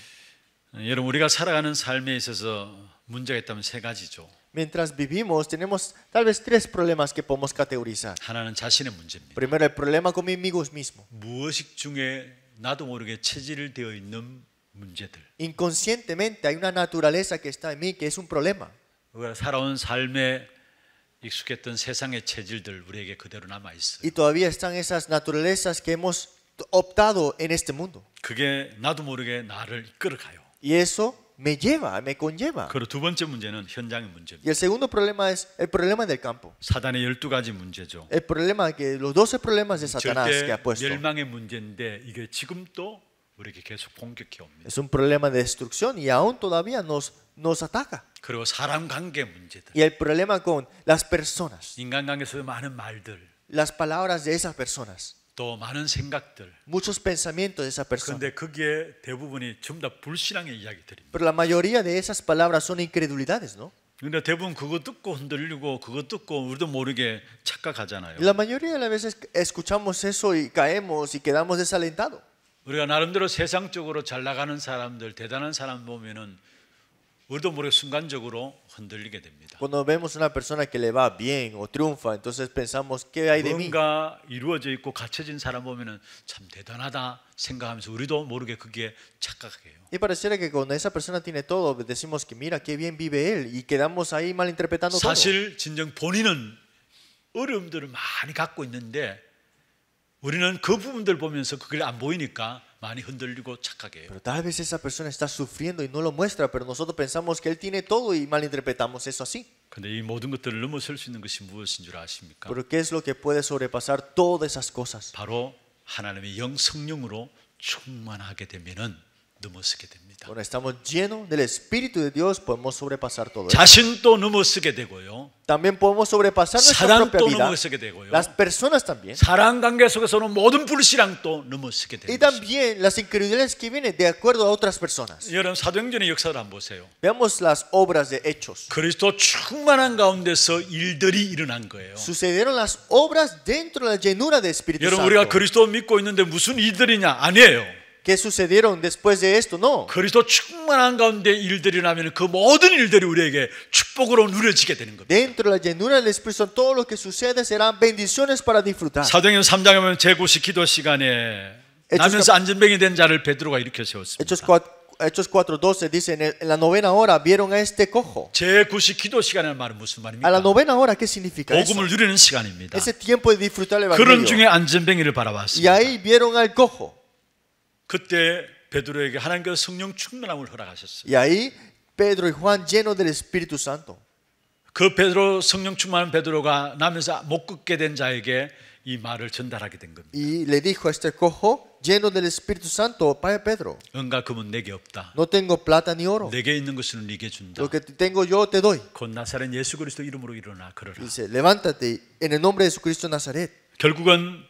여러분 우리가 살아가는 삶에 있어서 문제가 있다면 세 가지죠. Mientras vivimos, tenemos tal vez tres problemas que podemos categorizar. 하나는 자신의 문제입니다. Primero, el problema conmigo mismo. 무의식 중에 나도 모르게 체질되어 있는 문제들. Inconscientemente hay una naturaleza que está en mí que es un problema. 우리가 살아온 삶에 익숙했던 세상의 체질들 우리에게 그대로 남아 있어요. Y todavía están esas naturalezas que hemos optado en este mundo. 그게 나도 모르게 나를 이끌어가요. Y eso me lleva, me conlleva. 그리고 두 번째 문제는 현장의 Y 문제입니다. el segundo problema es el problema del campo. 사단의 12가지 문제죠. El problema que los 12 problemas de Satanás que 절대 ha puesto. 멸망의 문제인데 이게 지금 또 우리에게 계속 공격해 옵니다. Es un problema de destrucción y aún todavía nos, nos ataca. 그리고 사람 관계 문제들. Y el problema con las personas, 인간관계에서 많은 말들. las palabras de esas personas. 또 많은 생각들. muchos pensamientos de esa persona. 그런데 그게 대부분이 전부 다 불신앙의 이야기들입니다. Pero la mayoría de esas palabras son incredulidades, ¿no? 근데 대부분 그거 듣고 흔들리고 그거 듣고 우리도 모르게 착각하잖아요. La mayoría de las veces escuchamos eso y caemos y quedamos desalentados. 우리가 나름대로 세상적으로 잘 나가는 사람들, 대단한 사람 보면은 우리도 모르게 순간적으로 흔들리게 됩니다. Cuando vemos una persona que le va bien o triunfa, entonces pensamos, ¿qué hay de mí? 뭔가 이루어져 있고 갖춰진 사람 보면은 참 대단하다 생각하면서 우리도 모르게 그게 착각해요. Y pareciera que cuando esa persona tiene todo, decimos que mira, qué bien vive él y quedamos ahí malinterpretando todo. 사실 진정 본인은 어려움들을 많이 갖고 있는데 우리는 그 부분들 보면서 그걸 안 보이니까 많이 흔들리고 착각해요. Pero tal vez esa persona está sufriendo y no lo muestra, pero nosotros pensamos que él tiene todo y malinterpretamos eso así. 근데 이 모든 것들을 넘어설 수 있는 것이 무엇인 줄 아십니까? Pero ¿qué es lo que puede sobrepasar todas esas cosas? 바로 하나님의 영 성령으로 충만하게 되면은 넘어서게 됩니다. Cuando estamos llenos del Espíritu de Dios, podemos sobrepasar todo eso. 자신도 넘어서게 되고요. También podemos sobrepasar nuestra 사람도 propia vida. 넘어서게 되고요. Las personas también. 사랑 관계 속에서는 모든 불신앙도 넘어서게 Y 됩니다. también las incredulidades que vienen de acuerdo a otras personas. 여러분 사도행전의 역사를 한번 보세요. Veamos las obras de Hechos. 그리스도 충만한 가운데서 일들이 일어난 거예요. Sucedieron las obras dentro de la llenura del Espíritu 여러분 우리가 Santo. 그리스도 믿고 있는데 무슨 일들이냐? 아니에요. ¿Qué sucedieron después de esto? No. 그리스도 충만한 가운데 일들이 일어나면 그 모든 일들이 우리에게 축복으로 누려지게 되는 겁니다. Dentro de la llenura del Espíritu Santo, todo lo que sucede serán bendiciones para disfrutar. 사도행전 3장에 보면 제9시 기도 시간에 나면서 안전병이 된 자를 베드로가 일으켜 세웠습니다. Hechos 4, Hechos 4.12 dice, en, el- en la novena hora vieron a este cojo. 제9시 기도 시간이라는 말은 무슨 A la 말입니까? novena hora, ¿qué significa eso? 복음을 누리는 시간입니다. Ese tiempo de disfrutar el 그런 Evangelio. 중에 안전병이를 Y 바라봤습니다. ahí vieron al cojo. 그때 베드로에게 하나님께서 성령 충만함을 허락하셨어요. Y ahí Pedro y Juan llenos del Espíritu Santo. 그 베드로 성령 충만한 베드로가 나면서 못 걷게 된 자에게 이 말을 전달하게 된 겁니다. Y le dijo a este cojo, lleno del Espíritu Santo, Padre Pedro, 은가 금은 내게 없다. no tengo plata ni oro. 내게 있는 것은 네게 준다. Lo que tengo yo te doy. 곧 나사렛 예수 그리스도 이름으로 일어나 걸어라. Dice, levántate en el nombre de Jesucristo de Nazaret. 결국은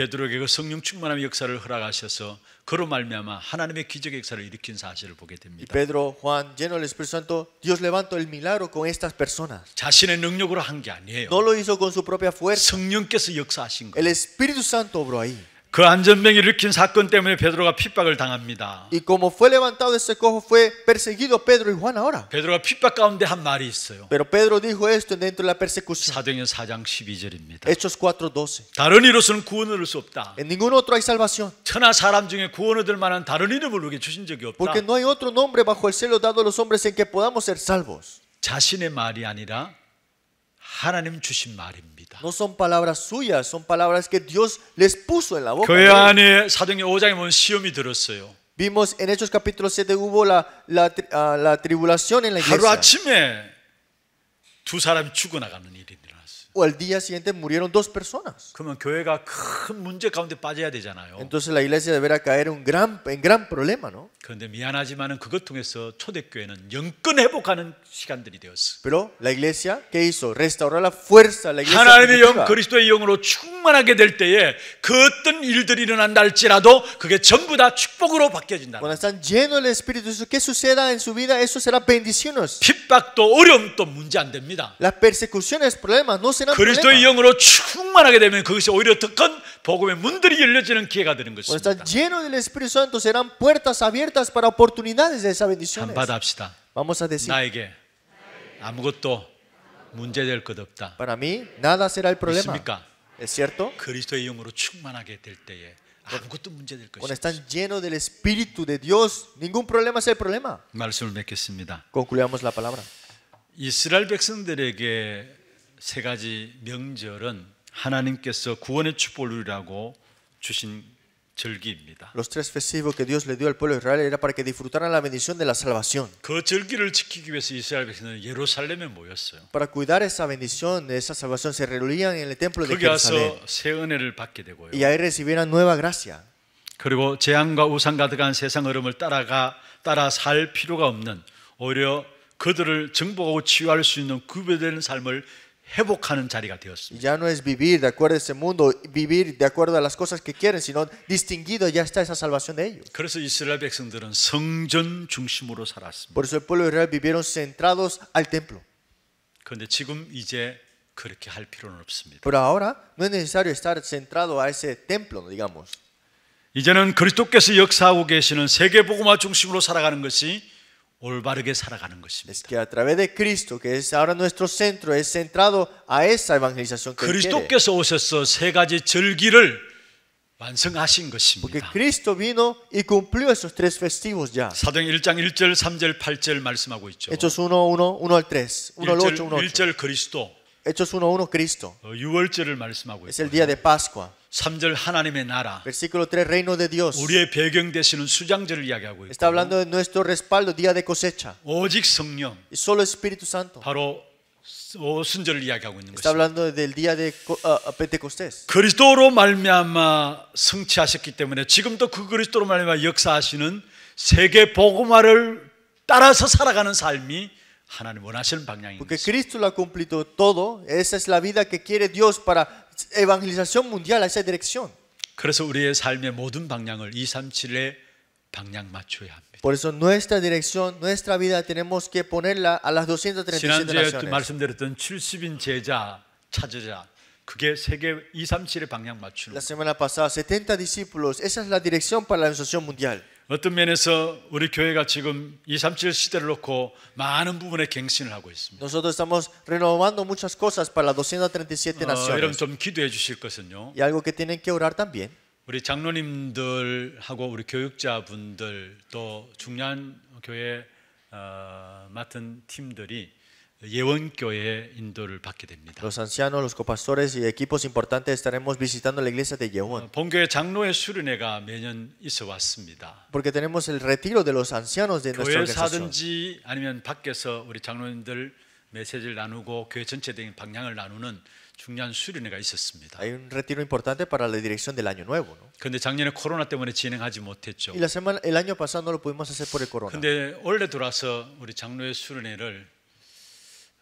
베드로에게 그 성령 충만함의 역사를 허락하셔서 그로 말미암아 하나님의 기적의 역사를 일으킨 사실을 보게 됩니다. Pedro, Juan, lleno del Espíritu Santo, Dios levantó el milagro con estas personas. 자신의 능력으로 한 게 아니에요. No lo hizo con su propia fuerza. 성령께서 역사하신 거예요. El Espíritu Santo obró ahí. 그 안전병이 일으킨 사건 때문에 베드로가 핍박을 당합니다. Y como fue levantado ese cojo, fue perseguido Pedro y Juan ahora. 베드로가 핍박 가운데 한 말이 있어요. Pero Pedro dijo esto dentro de la persecución. 사도행전 4장 12절입니다. Hechos 4:12. 다른 이로서는 구원을 얻을 수 없다. En ningún otro hay salvación, 천하 사람 중에 구원 얻을 만한 다른 이름을 우리에게 주신 적이 없다. porque no hay otro nombre bajo el cielo dado a los hombres en que podamos ser salvos. 자신의 말이 아니라 하나님 주신 말입니다. No son palabras suyas, son palabras que Dios les puso en la boca. 교회. 안에 사도행전 5장에 보면 시험이 들었어요. Vimos en Hechos capítulo 7 hubo la, la, ah, la tribulación en la 하루 iglesia. 아침에 두 사람이 죽어나가는 일이 일어났어요. O al día siguiente murieron dos personas. 그러면 교회가 큰 문제 가운데 빠져야 되잖아요. Entonces la iglesia deberá caer un gran, en gran problema, ¿no? 그런데 미안하지만은 그것 통해서 초대교회는 영권 회복하는 시간들이 되었어. Pero la iglesia, ¿qué hizo? Restauró la fuerza, la iglesia 하나님의 영. 그리스도의 영으로 충만하게 될 때에 그 어떤 일들이 일어난다 할지라도 그게 전부 다 축복으로 바뀌어진다. Cuando están llenos del Espíritu, eso que suceda en su vida, eso será bendiciones. 핍박도 어려움도 문제 안 됩니다. Las persecuciones, problemas, no serán 그리스도의 problemas. 영으로 충만하게 되면 그것이 오히려 더 큰 복음의 문들이 열려지는 기회가 되는 것입니다. llenos del Espíritu Santo, serán puertas abiertas para oportunidades de esas 한 bendiciones. 받합시다. Vamos a decir, 나에게 아무것도 문제될 것 없다. para mí, nada será el problema. 믿습니까? ¿Es cierto? 그리스도의 영으로 충만하게 될 때에 아무것도 문제될 Cuando 것이다. están llenos del Espíritu de Dios, ningún problema es el problema. 말씀을 맺겠습니다. Concluyamos la palabra. 이스라엘 백성들에게 세 가지 명절은 하나님께서 구원의 축복을 누리라고 주신 절기입니다. Los tres festivos que Dios le dio al pueblo de Israel era para que disfrutaran la bendición de la salvación. 그 절기를 지키기 위해서 이스라엘 백성들은 예루살렘에 모였어요. Para cuidar esa bendición, de esa salvación, se reunían en el templo de 거기 와서 Jerusalén 새 은혜를 받게 되고요. y ahí recibieran nueva gracia. 그리고 재앙과 우상 가득한 세상 흐름을 따라가 따라 살 필요가 없는 오히려 그들을 정복하고 치유할 수 있는 구별되는 삶을 회복하는 자리가 되었습니다. ya no es vivir de acuerdo a ese mundo, vivir de acuerdo a las cosas que quieren, sino distinguido ya está esa salvación de ellos. 그래서 이스라엘 백성들은 성전 중심으로 살았습니다. Por eso el pueblo de Israel vivieron centrados al templo. 그런데 지금 이제 그렇게 할 필요는 없습니다. Pero ahora no es necesario estar centrado a ese templo, digamos. 이제는 그리스도께서 역사하고 계시는 세계 복음화 중심으로 살아가는 것이 올바르게 살아가는 것입니다. que a través de Cristo, que es ahora nuestro centro, es centrado a esa evangelización que Él quiere. 그리스도께서 오셔서 세 가지 절기를 완성하신 것입니다. Cristo vino y cumplió esos tres festivos ya. 사도행 1장 1절, 3절, 8절 말씀하고 있죠. Hechos 1, 1, 1 al 3, 1 al 8, 1 al 8. 1절 그리스도, Hechos 1, 1 Cristo. 어, 유월절을 말씀하고 Es 있고 el día de Pascua. 3절 하나님의 나라, Versículo 3, reino de Dios. 우리의 배경 되시는 수장절을 이야기하고 Está 있고 hablando de nuestro respaldo, día de cosecha. 오직 성령, Y solo Espíritu Santo. 바로 오순절을 이야기하고 있는 Está 것입니다. hablando del día de ah, ah, Pentecostés. 그리스도로 말미암아 성취하셨기 때문에 지금도 그 그리스도로 말미암아 역사하시는 세계 복음화를 따라서 살아가는 삶이 하나님 원하시는 방향인 Porque. Cristo lo ha cumplido todo. Esa es la vida que quiere Dios para evangelización mundial a esa dirección. 그래서 우리의 삶의 모든 방향을 237의 방향 맞춰야 합니다. Por eso nuestra dirección, nuestra vida tenemos que ponerla a las 237 지난주에 또 naciones. 말씀드렸던 70인 제자 찾으자 그게 세계 237의 방향 맞추는 La 거예요. semana pasada, 70 discípulos. Esa es la dirección para la evangelización mundial. 어떤 면에서 우리 교회가 지금 237 시대를 놓고 많은 부분에 갱신을 하고 있습니다. Nosotros estamos renovando muchas cosas para las 237 어, 여러분 naciones. 좀 기도해 주실 것은요. Y algo que tienen que orar también 우리 장로님들하고 우리 교육자분들 또 중요한 교회 어, 맡은 팀들이 예원교회 인도를 받게 됩니다. Los ancianos, los copastores y equipos importantes estaremos visitando la iglesia de 어, Yehón. 본교회 장로의 수련회가 매년 있어 왔습니다. Porque tenemos el retiro de los ancianos de nuestra organización. 교회사든지 아니면 밖에서 우리 장로님들 메시지를 나누고 교회 전체적인 방향을 나누는 중요한 수련회가 있었습니다. Hay un retiro importante para la dirección del año nuevo. ¿no? 그런데 작년에 코로나 때문에 진행하지 못했죠. Y la semana, el año pasado no lo pudimos hacer por el corona. 근데 원래 들어와서 우리 장로의 수련회를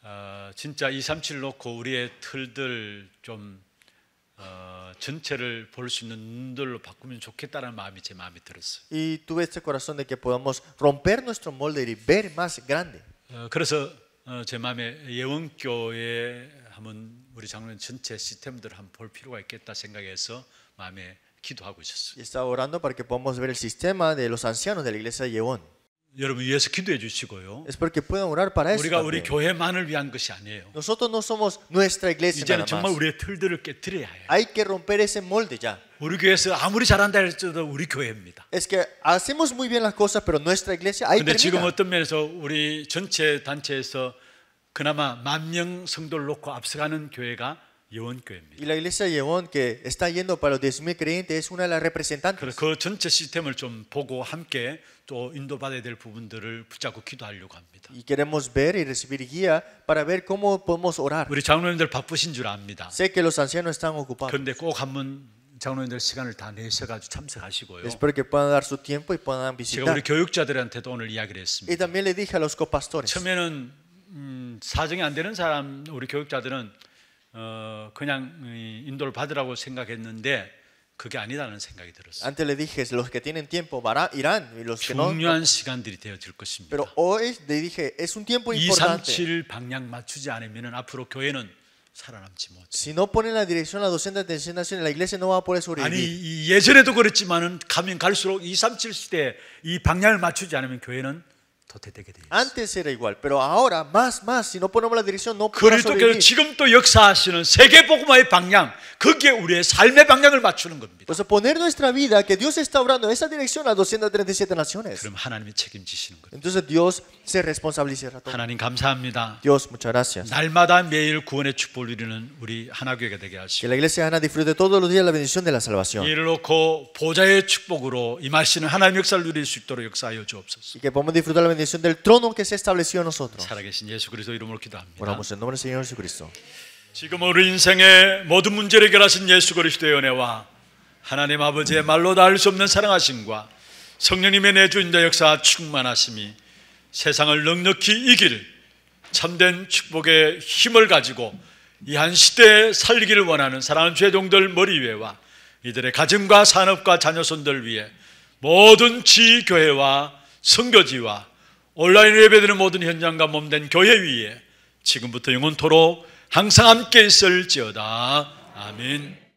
어, 진짜 237 놓고 우리의 틀들 좀 어, 전체를 볼 수 있는 눈들로 바꾸면 좋겠다는 마음이 제 마음에 들었어요. Y tuve este corazón de que podamos romper nuestro molde y ver más grande. 어, 그래서 어, 제 마음에 예원교회 한번 우리 장로님 전체 시스템들을 한번 볼 필요가 있겠다 생각해서 마음에 기도하고 있었어요. Y estaba orando para que podamos ver el sistema de los ancianos de la iglesia de Yehón. 여러분 위해서 기도해 주시고요. Es porque puedan orar para eso. 우리가 우리. 교회만을 위한 것이 아니에요. Nosotros no somos nuestra iglesia 이제는 정말. 우리의 틀들을 깨뜨려야 해요. Hay que romper ese molde ya. 우리 교회에서 아무리 잘한다 할지라도 우리 교회입니다. Es que hacemos muy bien las cosas, pero nuestra iglesia ahí 근데 지금. 어떤 면에서 우리 전체 단체에서 그나마 만명 성도를 놓고 앞서가는 교회가. Y la iglesia de Yehón, que está yendo para los 10.000 creyentes, es una de las representantes. 그래서 그 전체 시스템을 좀 보고 함께 또 인도받아야 될 부분들을 붙잡고 기도하려고 합니다. Y queremos ver y recibir guía para ver cómo podemos orar. 우리 장로님들 바쁘신 줄 압니다. Sé que los ancianos están ocupados. 그런데 꼭 한번 장로님들 시간을 다 내셔가지고 참석하시고요. Espero que puedan dar su tiempo y puedan 제가 visitar. 우리 교육자들한테도 오늘 이야기를 Y 했습니다. también le dije a los copastores. 처음에는 음, 사정이 안 되는 사람 우리 교육자들은 어, 그냥 이, 인도를 받으라고 생각했는데 그게 아니라는 생각이 들었어요. Antes le dije, los que tienen tiempo vará- irán y los que no. 중요한 시간들이 되어질 것입니다. Pero hoy le dije, es un tiempo importante. 237 방향 맞추지 않으면 앞으로 교회는 살아남지 못. Si no ponen la dirección a la docente de atención nacional, la iglesia no va a poder 아니 예전에도 그랬지만은 가면 갈수록 237 시대 이 방향을 맞추지 않으면 교회는 도태되게 돼요. Antes era igual, pero ahora más, más. Si no ponemos la dirección, no podrá 그리스도께서 sobrevivir. 지금 또 역사하시는 세계 복음화의 방향, 그게 우리의 삶의 방향을 맞추는 겁니다. Pues poner nuestra vida, que Dios está obrando en esa dirección a 237 naciones. 그럼 하나님이 책임지시는 거예요. Entonces Dios se responsabilizará todo. 하나님 감사합니다. Dios, muchas gracias. 날마다 매일 구원의 축복을 누리는 우리 하나교회가 되게 Que 하시고 la iglesia de Ana disfrute todos los días la bendición de la salvación. 이를 놓고 보좌의 축복으로 임하시는 하나님 역사를 누릴 수 있도록 역사하여 주옵소서. Y que podamos disfrutar la bendición del trono que se estableció en nosotros. 살아계신 예수 그리스도 이름으로 기도합니다. Oramos en nombre del Señor Jesucristo. 지금 우리 인생의 모든 문제를 해결하신 예수 그리스도의 은혜와 하나님 아버지의 말로 다알수 없는 사랑하심과 성령님의 내주인자 역사 충만하심이 세상을 넉넉히 이길 참된 축복의 힘을 가지고 이 한 시대에 살기를 원하는 사랑하는 죄종들 머리 위에와 이들의 가정과 산업과 자녀손들 위해 모든 지교회와 선교지와 온라인 예배드리는 모든 현장과 몸된 교회 위에 지금부터 영원토록 항상 함께 있을지어다. 아멘.